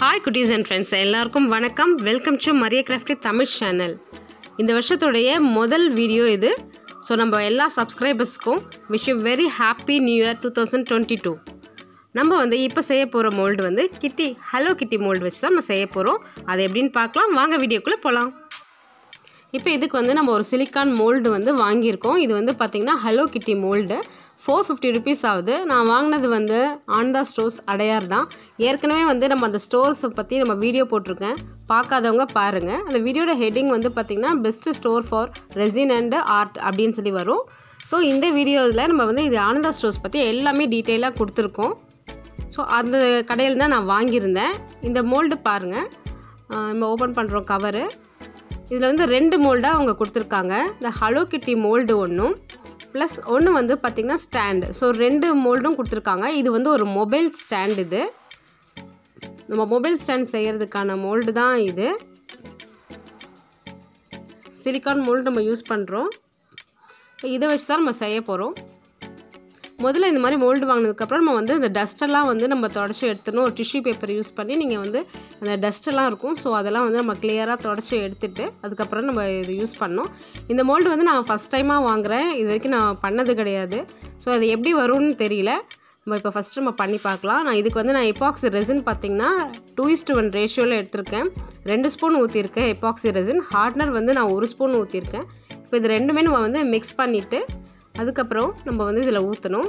Hi குட்டீஸ் and friends எல்லாருக்கும் வணக்கம். Welcome to Maria Crafty Tamil channel இந்த வருஷத்துடைய முதல் வீடியோ இது. ஸோ நம்ம எல்லா சப்ஸ்கிரைபர்ஸ்க்கும் wish you very happy new year two thousand twenty two நம்ம வந்து இப்போ செய்ய போகிற மோல்டு வந்து கிட்டி ஹலோ கிட்டி மோல்டு வச்சு தான் நம்ம செய்ய போகிறோம் அது எப்படின்னு பார்க்கலாம். வாங்க வீடியோக்குள்ளே போகலாம் இப்போ இதுக்கு வந்து நம்ம ஒரு சிலிக்கான் மோல்டு வந்து வாங்கியிருக்கோம். இது வந்து பார்த்திங்கன்னா ஹலோ கிட்டி மோல்டு ஃபோர் ஃபிஃப்டி ருபீஸ் ஆகுது. நான் வாங்கினது வந்து ஆனந்தா ஸ்டோர்ஸ் அடையார் தான். ஏற்கனவே வந்து நம்ம அந்த ஸ்டோர்ஸை பற்றி நம்ம வீடியோ போட்டிருக்கேன். பார்க்காதவங்க பாருங்கள் அந்த வீடியோட ஹெட்டிங் வந்து பார்த்திங்கன்னா best store for resin and art அப்படின்னு சொல்லி வரும். ஸோ இந்த வீடியோவில் நம்ம வந்து இது ஆனந்தா ஸ்டோர்ஸ் பற்றி எல்லாமே டீட்டெயிலாக கொடுத்துருக்கோம். ஸோ அந்த கடையில் தான் நான் வாங்கியிருந்தேன். இந்த மோல்டு பாருங்கள் நம்ம ஓப்பன் பண்ணுறோம் கவரு இதில் வந்து ரெண்டு மோல்டாக அவங்க கொடுத்துருக்காங்க. இந்த ஹலோ கிட்டி மோல்டு ஒன்றும் ப்ளஸ் ஒன்று வந்து பார்த்திங்கன்னா ஸ்டாண்டு ஸோ ரெண்டு மோல்டும் கொடுத்துருக்காங்க. இது வந்து ஒரு மொபைல் ஸ்டாண்ட் இது. நம்ம மொபைல் ஸ்டாண்ட் செய்கிறதுக்கான மோல்டு தான் இது. சிலிக்கான் மோல்டு நம்ம யூஸ் பண்ணுறோம் இதை வச்சு தான் நம்ம செய்ய போகிறோம் முதல்ல இந்த மாதிரி மோல்டு வாங்கினதுக்கப்புறம் நம்ம வந்து இந்த டஸ்ட்டெல்லாம் வந்து நம்ம தொடச்சி எடுத்துடணும். ஒரு டிஷ்யூ பேப்பர் யூஸ் பண்ணி நீங்கள் வந்து அந்த டஸ்ட்டெல்லாம் இருக்கும். ஸோ அதெல்லாம் வந்து நம்ம கிளியராக தொடச்சி எடுத்துட்டு அதுக்கப்புறம் நம்ம இது யூஸ் பண்ணோம் இந்த மோல்டு வந்து நான் ஃபஸ்ட் டைமாக வாங்குகிறேன் இது வரைக்கும் நான் பண்ணது கிடையாது. ஸோ அது எப்படி வரும்னு தெரியல. நம்ம இப்போ ஃபஸ்ட்டு நம்ம பண்ணி பார்க்கலாம். நான் இதுக்கு வந்து நான் எப்பாக்சி ரெசின் பார்த்தீங்கன்னா டூ இஸ்டு ஒன் ரேஷியோவில் எடுத்திருக்கேன். ரெண்டு ஸ்பூன் ஊற்றிருக்கேன் எப்பாக்சி ரெசின் ஹார்ட்னர் வந்து நான் ஒரு ஸ்பூன் ஊற்றிருக்கேன் இப்போ இது ரெண்டுமே நம்ம வந்து மிக்ஸ் பண்ணிவிட்டு அதுக்கப்புறம் நம்ம வந்து இதில் ஊற்றணும்.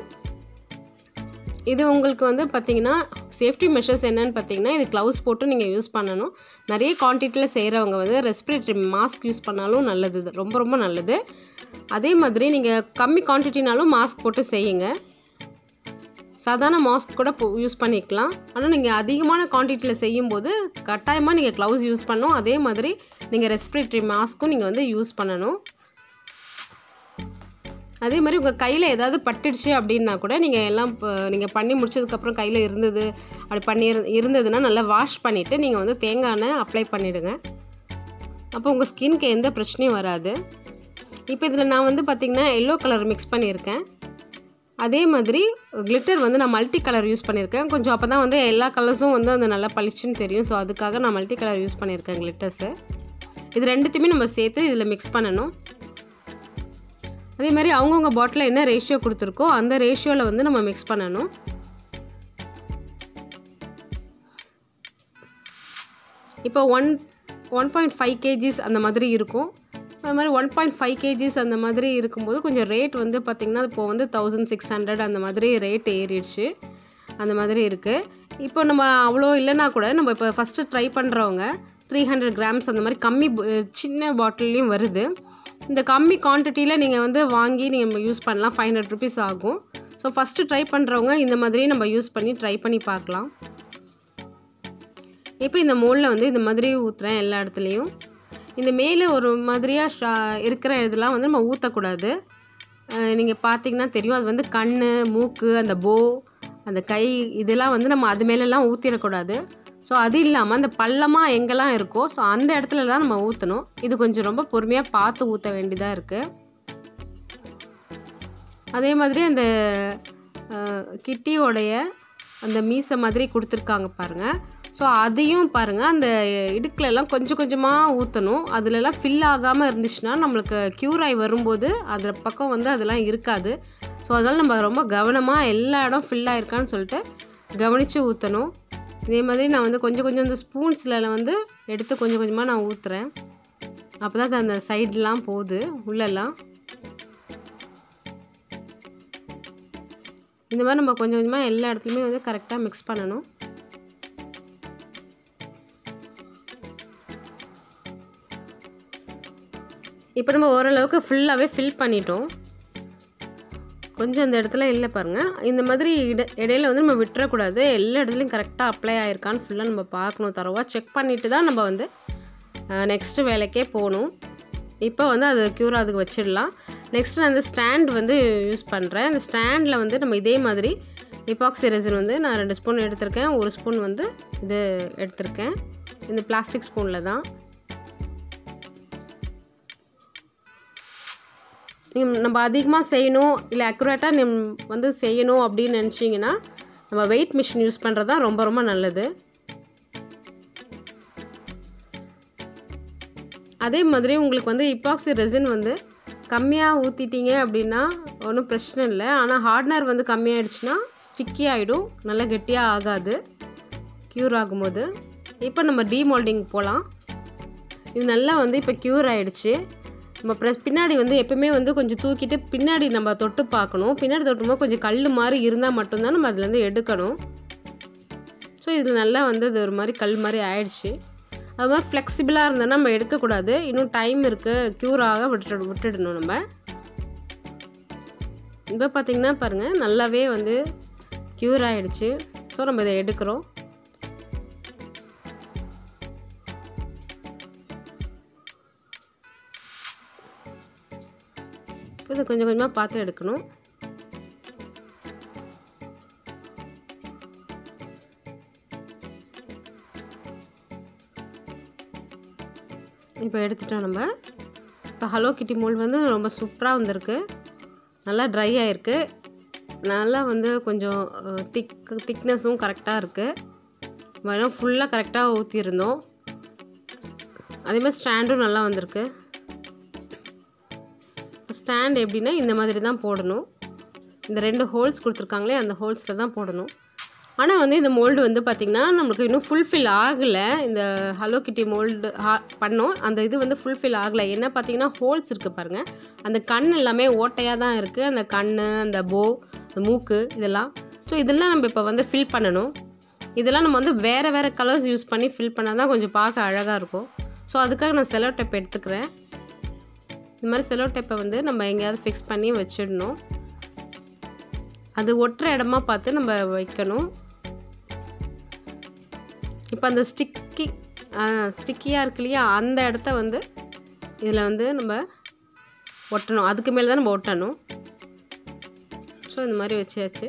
இது உங்களுக்கு வந்து பார்த்திங்கன்னா சேஃப்டி மெஷர்ஸ் என்னன்னு பார்த்தீங்கன்னா இது க்ளவுஸ் போட்டு நீங்கள் யூஸ் பண்ணணும். நிறைய குவான்டிட்டியில் செய்கிறவங்க வந்து ரெஸ்பிரேட்டரி மாஸ்க் யூஸ் பண்ணாலும் நல்லது ரொம்ப ரொம்ப நல்லது. அதே மாதிரி நீங்கள் கம்மி குவான்டிட்டினாலும் மாஸ்க் போட்டு செய்யுங்க. சாதாரண மாஸ்க் கூட யூஸ் பண்ணிக்கலாம். ஆனால் நீங்கள் அதிகமான குவான்டிட்டியில் செய்யும்போது கட்டாயமாக நீங்கள் க்ளவுஸ் யூஸ் பண்ணணும். அதே மாதிரி நீங்கள் ரெஸ்பிரேட்டரி மாஸ்க்கும் நீங்கள் வந்து யூஸ் பண்ணணும். அதே மாதிரி உங்கள் கையில் ஏதாவது பட்டுடுச்சு அப்படின்னா கூட நீங்கள் எல்லாம் இப்போ நீங்கள் பண்ணி முடிச்சதுக்கப்புறம் கையில் இருந்தது அப்படி பண்ணி இருந்ததுன்னா நல்லா வாஷ் பண்ணிவிட்டு நீங்கள் வந்து தேங்காய் எண்ணெய் அப்ளை பண்ணிவிடுங்க அப்போ உங்கள் ஸ்கின்க்கு எந்த பிரச்சனையும் வராது. இப்போ இதில் நான் வந்து பார்த்திங்கன்னா எல்லோ கலர் மிக்ஸ் பண்ணியிருக்கேன். அதே மாதிரி கிளிட்டர் வந்து நான் மல்டி கலர் யூஸ் பண்ணியிருக்கேன். கொஞ்சம் அப்போ தான் வந்து எல்லா கலர்ஸும் வந்து அந்த நல்லா பளிச்சுன்னு தெரியும். ஸோ அதுக்காக நான் மல்டி கலர் யூஸ் பண்ணியிருக்கேன் கிளிட்டர்ஸு இது ரெண்டுத்தையுமே நம்ம சேர்த்து இதில் மிக்ஸ் பண்ணணும். அதே மாதிரி அவங்கவுங்க பாட்டிலில் என்ன ரேஷியோ கொடுத்துருக்கோ அந்த ரேஷியோவில் வந்து நம்ம மிக்ஸ் பண்ணணும். இப்போ one one point five kgs அந்த மாதிரி இருக்கும். அது மாதிரி ஒன் பாயிண்ட் ஃபைவ் கேஜிஸ் அந்த மாதிரி இருக்கும்போது கொஞ்சம் ரேட் வந்து பார்த்திங்கன்னா இப்போது வந்து தௌசண்ட் சிக்ஸ் ஹண்ட்ரட் அந்த மாதிரி ரேட் ஏறிடுச்சு. அந்த மாதிரி இருக்குது இப்போ நம்ம அவ்வளோ இல்லைனா கூட நம்ம இப்போ ஃபஸ்ட்டு ட்ரை பண்ணுறவங்க த்ரீ ஹண்ட்ரட் கிராம்ஸ் அந்த மாதிரி கம்மி சின்ன பாட்டில்லையும் வருது. இந்த கம்மி குவான்டிட்டியில் நீங்கள் வந்து வாங்கி நீங்கள் யூஸ் பண்ணலாம். ஃபைவ் ஹண்ட்ரட் ருபீஸ் ஆகும். ஸோ ஃபஸ்ட்டு ட்ரை பண்ணுறவங்க இந்த மாதிரி நம்ம யூஸ் பண்ணி ட்ரை பண்ணி பார்க்கலாம். இப்போ இந்த மோலில் வந்து இந்த மாதிரி ஊற்றுறேன் எல்லா இடத்துலையும். இந்த மேலே ஒரு மாதிரியாக ஷா இருக்கிற இதெல்லாம் வந்து நம்ம ஊற்றக்கூடாது நீங்கள் பார்த்தீங்கன்னா தெரியும். அது வந்து கண் மூக்கு அந்த போ அந்த கை இதெல்லாம் வந்து நம்ம அது மேலெல்லாம் ஊற்றிடக்கூடாது ஸோ அது இல்லாமல் அந்த பள்ளமாக எங்கெல்லாம் இருக்கோ ஸோ அந்த இடத்துல தான் நம்ம ஊற்றணும் இது கொஞ்சம் ரொம்ப பொறுமையாக பார்த்து ஊற்ற வேண்டியதாக இருக்குது அதே மாதிரி அந்த கிட்டியோடைய அந்த மீசை மாதிரி கொடுத்துருக்காங்க பாருங்கள் ஸோ அதையும் பாருங்கள் அந்த இடுக்கிலலாம் கொஞ்சம் கொஞ்சமாக ஊற்றணும் அதிலலாம் ஃபில் ஆகாமல் இருந்துச்சுன்னா நம்மளுக்கு க்யூர் ஆகி வரும்போது அதில் பக்கம் வந்து அதெல்லாம் இருக்காது. ஸோ அதனால் நம்ம ரொம்ப கவனமாக எல்லா இடம் ஃபில் ஆகிருக்கான்னு சொல்லிட்டு கவனித்து ஊற்றணும் இதே மாதிரி நான் வந்து கொஞ்சம் கொஞ்சம் இந்த ஸ்பூன்ஸில் வந்து எடுத்து கொஞ்சம் கொஞ்சமாக நான் ஊற்றுறேன் அப்போ தான் அது அந்த சைட்லாம் போகுது உள்ளெல்லாம் இந்த மாதிரி நம்ம கொஞ்சம் கொஞ்சமாக எல்லா இடத்துலையுமே வந்து கரெக்டாக மிக்ஸ் பண்ணணும். இப்போ நம்ம ஓரளவுக்கு ஃபுல்லாகவே ஃபில் பண்ணிட்டோம். கொஞ்சம் அந்த இடத்துல இல்லை பாருங்கள் இந்த மாதிரி இட இடையில வந்து நம்ம விட்டுறக்கூடாது. எல்லா இடத்துலையும் கரெக்டாக அப்ளை ஆயிருக்கான்னு ஃபுல்லாக நம்ம பார்க்கணும் தரவா. செக் பண்ணிவிட்டு தான் நம்ம வந்து நெக்ஸ்ட்டு வேலைக்கே போகணும். இப்போ வந்து அது க்யூர் அதுக்கு வச்சிடலாம். நெக்ஸ்ட் நான் அந்த ஸ்டாண்ட் வந்து யூஸ் பண்ணுறேன் அந்த ஸ்டாண்டில் வந்து நம்ம இதே மாதிரி இப்பாக்சி ரெசின் வந்து நான் ரெண்டு ஸ்பூன் எடுத்திருக்கேன். ஒரு ஸ்பூன் வந்து இது எடுத்திருக்கேன். இந்த பிளாஸ்டிக் ஸ்பூனில் தான். நம்ம அதிகமாக செய்யணும் இல்லை அக்யூரேட்டாக நம் வந்து செய்யணும் அப்படின்னு நினச்சிங்கன்னா நம்ம வெயிட் மிஷின் யூஸ் பண்ணுறது தான் ரொம்ப ரொம்ப நல்லது. அதே மாதிரி உங்களுக்கு வந்து இப்பாக்சி ரெசின் வந்து கம்மியாக ஊற்றிட்டீங்க அப்படின்னா ஒன்றும் பிரச்சனை இல்லை. ஆனால் ஹார்ட்னர் வந்து கம்மியாகிடுச்சுன்னா ஸ்டிக்கி ஆகிடும் நல்லா கெட்டியாக ஆகாது க்யூர் ஆகும்போது. இப்போ நம்ம டீமோல்டிங் போகலாம் இது நல்லா வந்து இப்போ க்யூர் ஆகிடுச்சு நம்ம ப்ரெஸ் பின்னாடி வந்து எப்பவுமே வந்து கொஞ்சம் தூக்கிட்டு பின்னாடி நம்ம தொட்டு பார்க்கணும். பின்னாடி தொட்டும்போது கொஞ்சம் கல் மாதிரி இருந்தால் மட்டும்தான் நம்ம அதுலேருந்து எடுக்கணும். ஸோ இதில் நல்லா வந்து அது ஒரு மாதிரி கல் மாதிரி ஆயிடுச்சு. அது மாதிரி ஃப்ளெக்சிபிளாக இருந்தால் நம்ம எடுக்கக்கூடாது. இன்னும் டைம் இருக்குது க்யூர் ஆக விட்டுட்டு விட்டுடணும் நம்ம. இப்போ பார்த்திங்கன்னா பாருங்கள் நல்லாவே வந்து க்யூர் ஆகிடுச்சு ஸோ நம்ம இதை எடுக்கிறோம். இதை கொஞ்சம் கொஞ்சமாக பார்த்து எடுக்கணும். இப்போ எடுத்துட்டோம் நம்ம. இப்போ ஹலோ கிட்டி மோல்டு வந்து ரொம்ப சூப்பராக வந்திருக்கு. நல்லா ட்ரை ஆகிருக்கு நல்லா வந்து கொஞ்சம் திக் திக்னஸும் கரெக்டாக இருக்குது ஃபுல்லாக கரெக்டாக ஊற்றிருந்தோம் அதேமாதிரி ஸ்டாண்டும் நல்லா வந்திருக்கு. ஸ்டாண்ட் எப்படின்னா இந்த மாதிரி தான் போடணும். இந்த ரெண்டு ஹோல்ஸ் கொடுத்துருக்காங்களே அந்த ஹோல்ஸில் தான் போடணும். ஆனால் வந்து இந்த மோல்டு வந்து பார்த்திங்கன்னா நம்மளுக்கு இன்னும் ஃபுல்ஃபில் ஆகலை. இந்த ஹலோ கிட்டி மோல்டு ஹா பண்ணோம். அந்த இது வந்து ஃபுல்ஃபில் ஆகலை. என்ன பார்த்தீங்கன்னா ஹோல்ஸ் இருக்குது பாருங்கள் அந்த கண் எல்லாமே ஓட்டையாக தான் இருக்குது அந்த கண் அந்த போ அந்த மூக்கு இதெல்லாம். ஸோ இதெல்லாம் நம்ம இப்போ வந்து ஃபில் பண்ணணும். இதெல்லாம் நம்ம வந்து வேறு வேறு கலர்ஸ் யூஸ் பண்ணி ஃபில் பண்ணால் தான் கொஞ்சம் பார்க்க அழகாக இருக்கும். ஸோ அதுக்காக நான் செலோ டேப் எடுத்துக்கிறேன். இந்த மாதிரி செலோ டேப்பை வந்து நம்ம எங்கேயாவது ஃபிக்ஸ் பண்ணி வச்சிடணும். அது ஒட்டுற இடமா பார்த்து நம்ம வைக்கணும். இப்போ அந்த ஸ்டிக்கி ஸ்டிக்கியாக இருக்கு இல்லையா? அந்த இடத்த வந்து இதில் வந்து நம்ம ஒட்டணும். அதுக்கு மேலே தான் நம்ம ஒட்டணும். ஸோ இந்த மாதிரி வச்சாச்சு.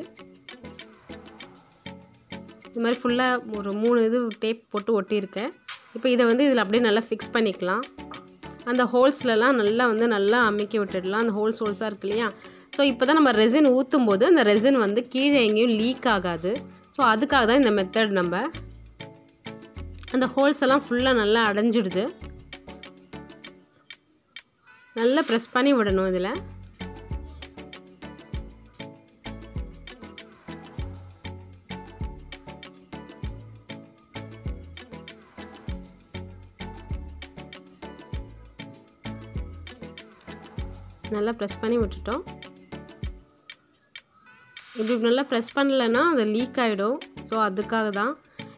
இது மாதிரி ஃபுல்லாக ஒரு மூணு இது டேப் போட்டு ஒட்டியிருக்கேன். இப்போ இதை வந்து இதில் அப்படியே நல்லா ஃபிக்ஸ் பண்ணிக்கலாம். அந்த ஹோல்ஸ்லலாம் நல்லா வந்து நல்லா அமைக்க விட்டுடலாம். அந்த ஹோல்ஸ் ஹோல்ஸாக இருக்கு இல்லையா? ஸோ இப்போ தான் நம்ம ரெசின் ஊற்றும் போது அந்த ரெசின் வந்து கீழே எங்கேயும் லீக் ஆகாது. ஸோ அதுக்காக தான் இந்த மெத்தட் நம்ம அந்த ஹோல்ஸ் எல்லாம் ஃபுல்லாக நல்லா அடைஞ்சிடுது. நல்லா ப்ரெஸ் பண்ணி விடணும் இதில். நல்லா ப்ரெஸ் பண்ணி விட்டுட்டோம். இப்படி நல்லா ப்ரெஸ் பண்ணலைன்னா அது லீக் ஆகிடும் ஸோ அதுக்காக தான்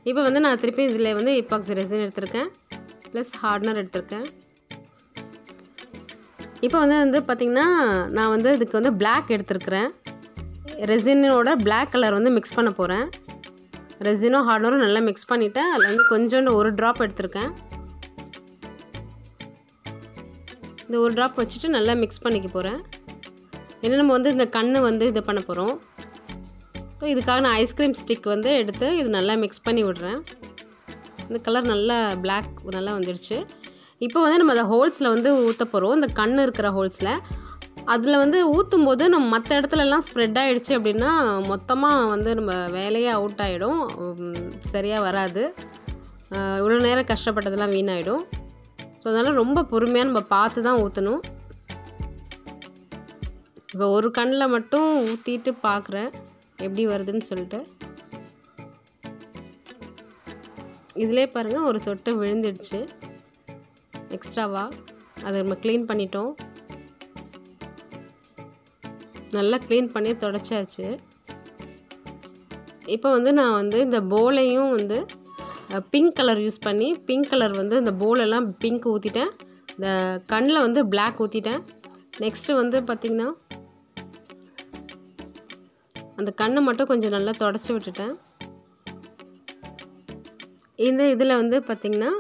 இப்போ வந்து நான் திருப்பி இதில் வந்து இப்பாக்சி ரெசின் எடுத்திருக்கேன். ப்ளஸ் ஹார்ட்னர் எடுத்திருக்கேன். இப்போ வந்து வந்து பார்த்திங்கன்னா நான் வந்து இதுக்கு வந்து பிளாக் எடுத்திருக்கிறேன். ரெசினோட பிளாக் கலர் வந்து மிக்ஸ் பண்ண போகிறேன் ரெசினும் ஹார்ட்னரும் நல்லா மிக்ஸ் பண்ணிவிட்டேன் அதில் வந்து கொஞ்சோண்டு ஒரு ட்ராப் எடுத்திருக்கேன். இந்த ஒரு ட்ராப் வச்சுட்டு நல்லா மிக்ஸ் பண்ணிக்க போகிறேன் ஏன்னா நம்ம வந்து இந்த கண் வந்து இது பண்ண போகிறோம் ஸோ இதுக்காக நான் ஐஸ்கிரீம் ஸ்டிக் வந்து எடுத்து இது நல்லா மிக்ஸ் பண்ணி விடுறேன். இந்த கலர் நல்லா பிளாக் நல்லா வந்துடுச்சு. இப்போ வந்து நம்ம அதை ஹோல்ஸில் வந்து ஊற்ற போகிறோம் இந்த கண் இருக்கிற ஹோல்ஸில் அதில் வந்து ஊற்றும் போது நம்ம மற்ற இடத்துலலாம் ஸ்ப்ரெட் ஆகிடுச்சு அப்படின்னா மொத்தமாக வந்து நம்ம வேலையே அவுட் ஆகிடும் சரியாக வராது. இவ்வளோ நேரம் கஷ்டப்பட்டதெல்லாம் வீணாகிடும் ஸோ அதனால் ரொம்ப பொறுமையாக நம்ம பார்த்து தான் ஊற்றணும் இப்போ ஒரு கண்ணில் மட்டும் ஊற்றிட்டு பார்க்குறேன் எப்படி வருதுன்னு சொல்லிட்டு. இதிலே பாருங்கள் ஒரு சொட்டு விழுந்துடுச்சு. எக்ஸ்ட்ராவா அதை நம்ம க்ளீன் பண்ணிட்டோம். நல்லா க்ளீன் பண்ணி தொடச்சாச்சு. இப்போ வந்து நான் வந்து இந்த போலையும் வந்து பிங்க் கலர் யூஸ் பண்ணி பிங்க் கலர் வந்து இந்த போலெல்லாம் பிங்க் ஊற்றிட்டேன் இந்த கண்ணில் வந்து பிளாக் ஊற்றிட்டேன் நெக்ஸ்ட்டு வந்து பார்த்திங்கன்னா அந்த கண்ணை மட்டும் கொஞ்சம் நல்லா தொடச்சி விட்டுட்டேன். இந்த இதில் வந்து பார்த்திங்கன்னா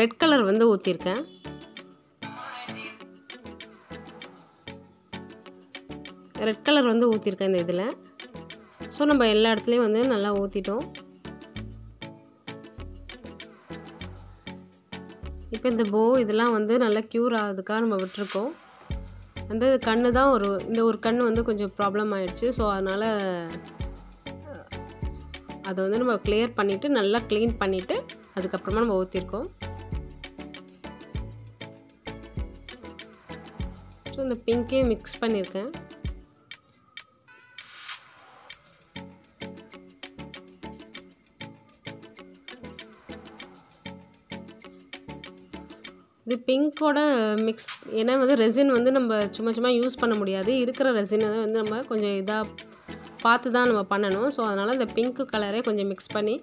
ரெட் கலர் வந்து ஊற்றிருக்கேன் ரெட் கலர் வந்து ஊற்றிருக்கேன் இந்த இதில். ஸோ நம்ம எல்லா இடத்துலையும் வந்து நல்லா ஊற்றிட்டோம் இப்போ இந்த போ இதெல்லாம் வந்து நல்லா க்யூர் ஆகிறதுக்காக நம்ம விட்டுருக்கோம். அந்த கண்ணு தான் ஒரு இந்த ஒரு கண் வந்து கொஞ்சம் ப்ராப்ளம் ஆயிடுச்சு. ஸோ அதனால் அதை வந்து நம்ம கிளியர் பண்ணிவிட்டு நல்லா க்ளீன் பண்ணிவிட்டு அதுக்கப்புறமா நம்ம ஊற்றிருக்கோம் ஸோ இந்த பிங்க்கையும் மிக்ஸ் பண்ணியிருக்கேன். இது பிங்க்கோட மிக்ஸ் ஏன்னா வந்து ரெசின் வந்து நம்ம சும்மா சும்மா யூஸ் பண்ண முடியாது. இருக்கிற ரெசினை வந்து நம்ம கொஞ்சம் இதாக பார்த்து தான் நம்ம பண்ணணும். ஸோ அதனால் இந்த பிங்க் கலரே கொஞ்சம் மிக்ஸ் பண்ணி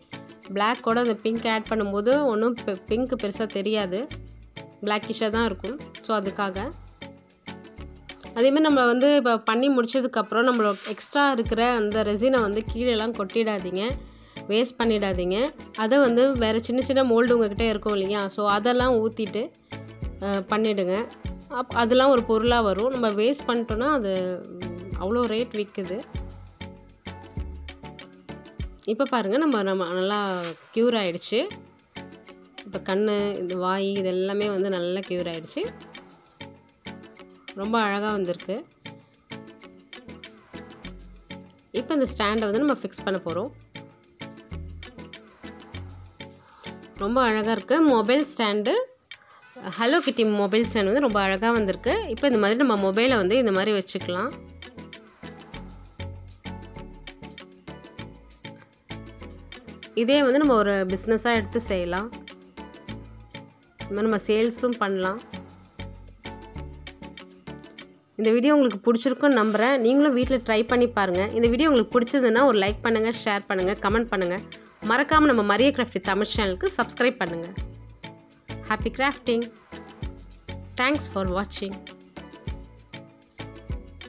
பிளாக்கோட அந்த பிங்க் ஆட் பண்ணும்போது ஒன்றும் பிங்க் பெருசாக தெரியாது. பிளாக்கிஷாக தான் இருக்கும். ஸோ அதுக்காக. அதேமாதிரி நம்ம வந்து இப்போ பண்ணி முடிச்சதுக்கப்புறம் நம்மளோட எக்ஸ்ட்ரா இருக்கிற அந்த ரெசினை வந்து கீழெல்லாம் கொட்டிடாதீங்க. வேஸ்ட் பண்ணிடாதீங்க. அதை வந்து வேறு சின்ன சின்ன மோல்டு உங்ககிட்ட இருக்கும் இல்லையா? ஸோ அதெல்லாம் ஊற்றிட்டு பண்ணிவிடுங்க அப் அதெல்லாம் ஒரு பொருளாக வரும். நம்ம வேஸ்ட் பண்ணிட்டோன்னா அது அவ்வளோ ரேட் விற்குது இப்போ பாருங்கள் நம்ம நம்ம நல்லா க்யூர் ஆகிடுச்சு இப்போ கண் இந்த வாய் இது எல்லாமே வந்து நல்லா க்யூர் ஆகிடுச்சு ரொம்ப அழகாக வந்திருக்கு. இப்போ இந்த ஸ்டாண்டை வந்து நம்ம ஃபிக்ஸ் பண்ண போகிறோம் ரொம்ப அழகாக இருக்குது mobile stand. Hello Kitty mobile stand வந்து ரொம்ப அழகாக வந்திருக்கு. இப்போ இந்த மாதிரி நம்ம மொபைலை வந்து இந்த மாதிரி வச்சுக்கலாம். இதே வந்து நம்ம ஒரு பிஸ்னஸாக எடுத்து செய்யலாம். இந்த மாதிரி நம்ம சேல்ஸும் பண்ணலாம். இந்த வீடியோ உங்களுக்கு பிடிச்சிருக்குன்னு நம்புகிறேன் நீங்களும் வீட்டில் ட்ரை பண்ணி பாருங்கள் இந்த வீடியோ உங்களுக்கு பிடிச்சதுன்னா ஒரு லைக் பண்ணுங்கள் ஷேர் பண்ணுங்கள் கமெண்ட் பண்ணுங்கள் மறக்காமல் நம்ம மரிய கிராஃப்டி தமிழ் சேனலுக்கு சப்ஸ்கிரைப் பண்ணுங்கள் ஹாப்பி கிராஃப்டிங் தேங்க்ஸ் ஃபார் வாட்சிங்